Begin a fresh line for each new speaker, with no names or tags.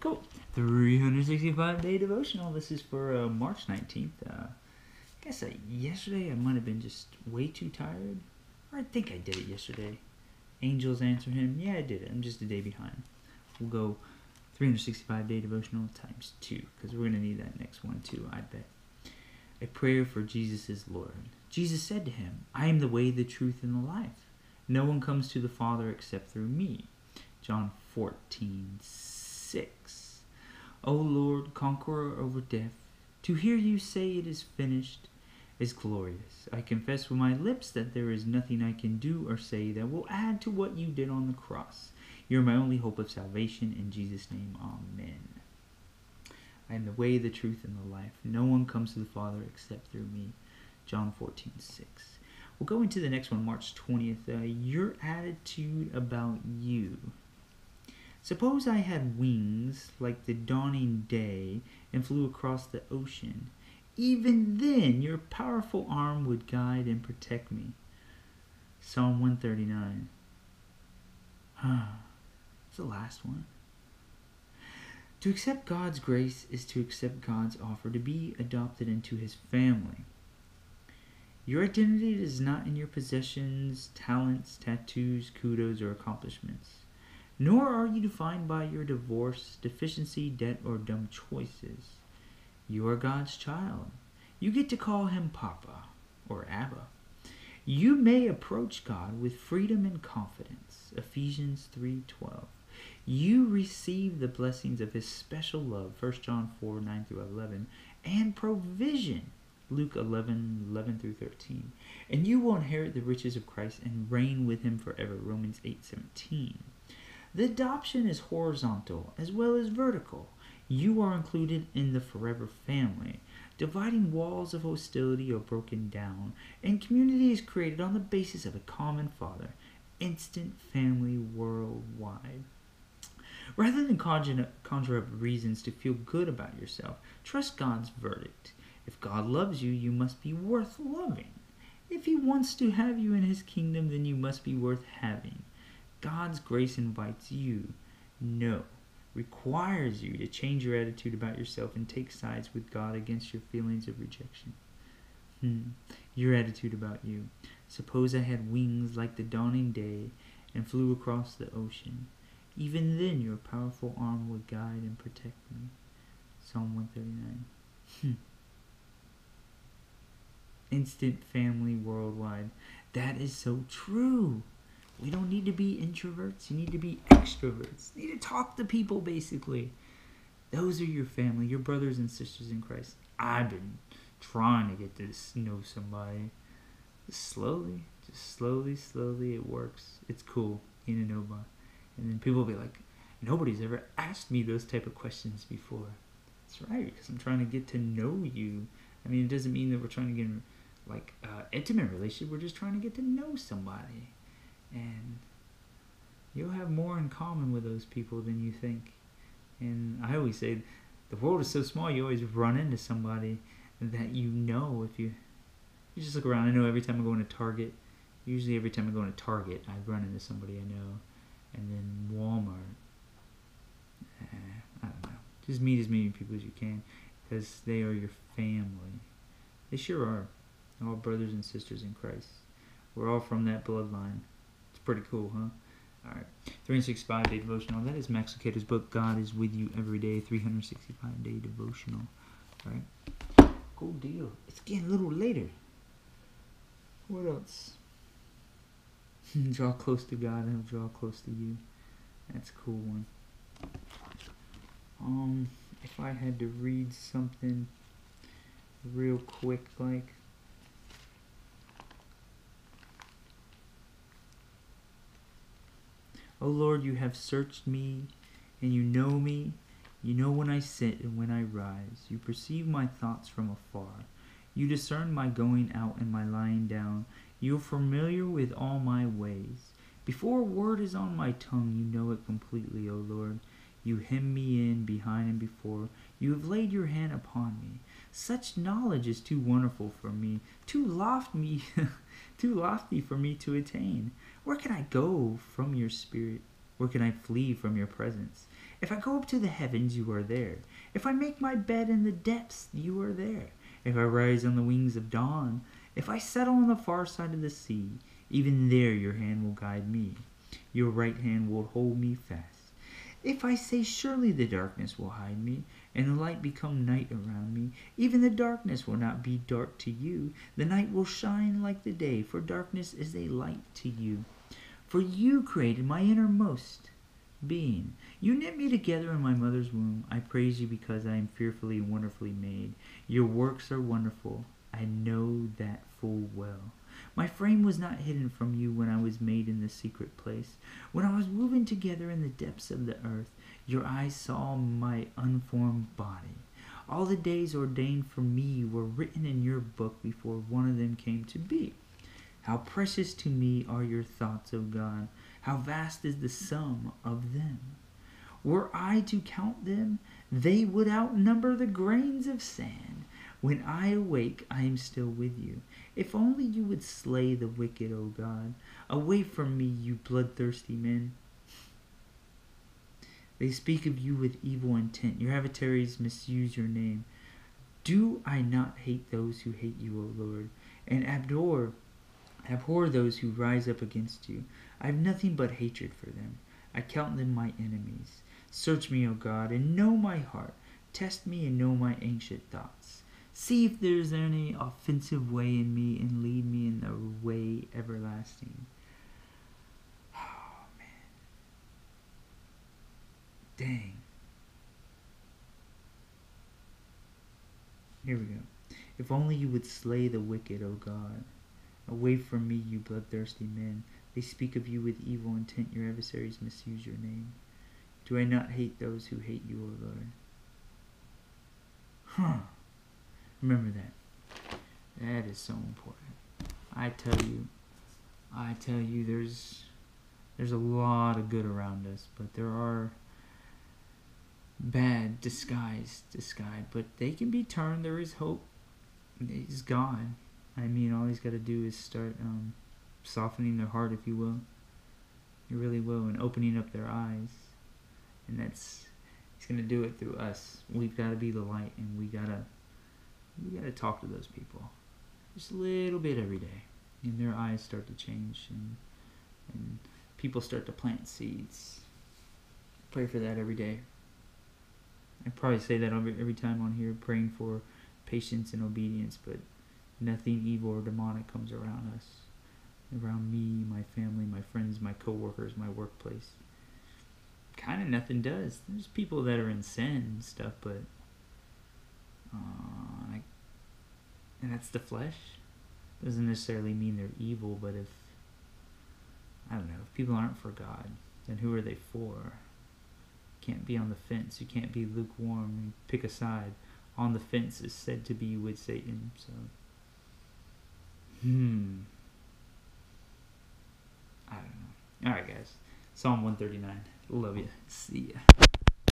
Cool. 365 day devotional. This is for uh, March 19th. Uh, I guess uh, yesterday I might have been just way too tired. Or I think I did it yesterday. Angels answer him. Yeah, I did it. I'm just a day behind. We'll go 365 day devotional times two because we're going to need that next one too, I bet. A prayer for Jesus is Lord. Jesus said to him, I am the way, the truth, and the life. No one comes to the Father except through me. John 14, 6. O Lord, conqueror over death, to hear you say it is finished is glorious. I confess with my lips that there is nothing I can do or say that will add to what you did on the cross. You are my only hope of salvation. In Jesus' name, Amen. I am the way, the truth, and the life. No one comes to the Father except through me. John 14, 6. We'll go into the next one, March 20th. Uh, your attitude about you. Suppose I had wings like the dawning day and flew across the ocean. Even then, your powerful arm would guide and protect me. Psalm 139. Ah, it's the last one. To accept God's grace is to accept God's offer to be adopted into his family. Your identity is not in your possessions, talents, tattoos, kudos, or accomplishments. Nor are you defined by your divorce, deficiency, debt, or dumb choices. You are God's child. You get to call him Papa or Abba. You may approach God with freedom and confidence. Ephesians 3:12. You receive the blessings of his special love. 1 John 4, 9 through 11. And provision. Luke 11, 11 through 13. And you will inherit the riches of Christ and reign with him forever. Romans 8, 17. The adoption is horizontal as well as vertical. You are included in the forever family. Dividing walls of hostility are broken down, and community is created on the basis of a common father. Instant family worldwide. Rather than conjure, up reasons to feel good about yourself, trust God's verdict. If God loves you, you must be worth loving. If He wants to have you in His kingdom, then you must be worth having. God's grace invites you. No requires you to change your attitude about yourself and take sides with God against your feelings of rejection. Hmm. Your attitude about you. Suppose I had wings like the dawning day and flew across the ocean. Even then, your powerful arm would guide and protect me. Psalm 139. Hmm. Instant family worldwide. That is so true. We don't need to be introverts. You need to be extroverts. You need to talk to people, basically. Those are your family, your brothers and sisters in Christ. I've been trying to get to know somebody. Just slowly, just slowly, slowly, it works. It's cool. You know. And then people will be like, nobody's ever asked me those type of questions before. That's right, because I'm trying to get to know you. I mean, it doesn't mean that we're trying to get in, like uh, intimate relationship. We're just trying to get to know somebody and you'll have more in common with those people than you think. And I always say, the world is so small. You always run into somebody that you know. If you you just look around, I know every time I go into Target, usually every time I go into Target, I run into somebody I know, and then Walmart. Eh, I don't know. Just meet as many people as you can, because they are your family. They sure are. All brothers and sisters in Christ. We're all from that bloodline pretty cool, huh? All right, 365 day devotional. That is Max Lucado's book. God is with you every day. 365 day devotional. All right, cool deal. It's getting a little later. What else? draw close to God and He'll draw close to you. That's a cool one. Um, if I had to read something real quick, like O Lord, you have searched me, and you know me. You know when I sit and when I rise. You perceive my thoughts from afar. You discern my going out and my lying down. You are familiar with all my ways. Before a word is on my tongue, you know it completely, O Lord. You hem me in behind and before. You have laid your hand upon me. Such knowledge is too wonderful for me, too lofty, too lofty for me to attain. Where can I go from your spirit? Where can I flee from your presence? If I go up to the heavens, you are there. If I make my bed in the depths, you are there. If I rise on the wings of dawn, if I settle on the far side of the sea, even there your hand will guide me. Your right hand will hold me fast. If I say, Surely the darkness will hide me, and the light become night around me, even the darkness will not be dark to you. The night will shine like the day, for darkness is a light to you. For you created my innermost being. You knit me together in my mother's womb. I praise you because I am fearfully and wonderfully made. Your works are wonderful. I know that full well. My frame was not hidden from you when I was made in the secret place. When I was woven together in the depths of the earth, your eyes saw my unformed body. All the days ordained for me were written in your book before one of them came to be. How precious to me are your thoughts, O God! How vast is the sum of them! Were I to count them, they would outnumber the grains of sand. When I awake, I am still with you. If only you would slay the wicked, O God. Away from me, you bloodthirsty men. They speak of you with evil intent. Your adversaries misuse your name. Do I not hate those who hate you, O Lord, and abhor, abhor those who rise up against you? I have nothing but hatred for them. I count them my enemies. Search me, O God, and know my heart. Test me and know my anxious thoughts. See if there is any offensive way in me, and lead me in the way everlasting. Dang. Here we go. If only you would slay the wicked, O God. Away from me, you bloodthirsty men. They speak of you with evil intent. Your adversaries misuse your name. Do I not hate those who hate you, O Lord? Huh. Remember that. That is so important. I tell you, I tell you, there's there's a lot of good around us, but there are bad disguised, disguise, but they can be turned. There is hope. He's God. I mean, all he's got to do is start um, softening their heart, if you will. He really will, and opening up their eyes. And that's he's gonna do it through us. We've got to be the light, and we gotta we gotta talk to those people just a little bit every day, and their eyes start to change, and and people start to plant seeds. Pray for that every day. I probably say that every, every time on here, praying for patience and obedience, but nothing evil or demonic comes around us, around me, my family, my friends, my coworkers, my workplace. Kind of nothing does. There's people that are in sin and stuff, but uh, I, and that's the flesh. Doesn't necessarily mean they're evil, but if I don't know, if people aren't for God, then who are they for? Can't be on the fence. You can't be lukewarm. Pick a side. On the fence is said to be with Satan. So, hmm. I don't know. All right, guys. Psalm 139. Love you. See ya.